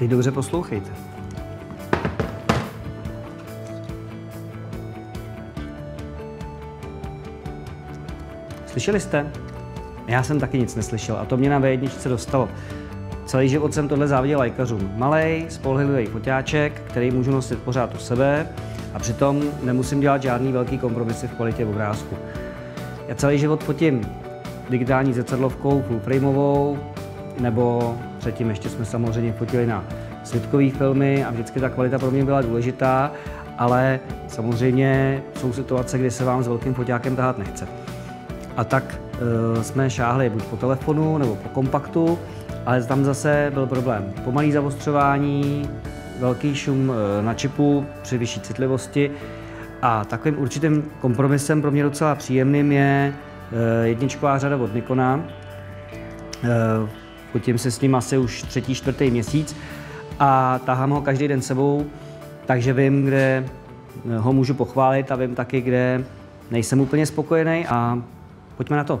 teď dobře poslouchejte. Slyšeli jste? Já jsem taky nic neslyšel a to mě na V1 dostalo. Celý život jsem tohle záviděl lékařům. Malej, spolehlivý foťáček, který můžu nosit pořád u sebe a přitom nemusím dělat žádný velký kompromisy v kvalitě obrázku. Já celý život fotím digitální zrcadlovkou full frameovou, nebo předtím ještě jsme samozřejmě fotili na světkové filmy a vždycky ta kvalita pro mě byla důležitá, ale samozřejmě jsou situace, kdy se vám s velkým foťákem tahat nechce. A tak e, jsme šáhli buď po telefonu nebo po kompaktu, ale tam zase byl problém. Pomalý zavostřování, velký šum e, na čipu při vyšší citlivosti a takovým určitým kompromisem pro mě docela příjemným je e, jedničková řada od Nikona. Fotím se s ním asi už třetí, čtvrtý měsíc a tahám ho každý den sebou, takže vím, kde ho můžu pochválit a vím taky, kde nejsem úplně spokojený a pojďme na to.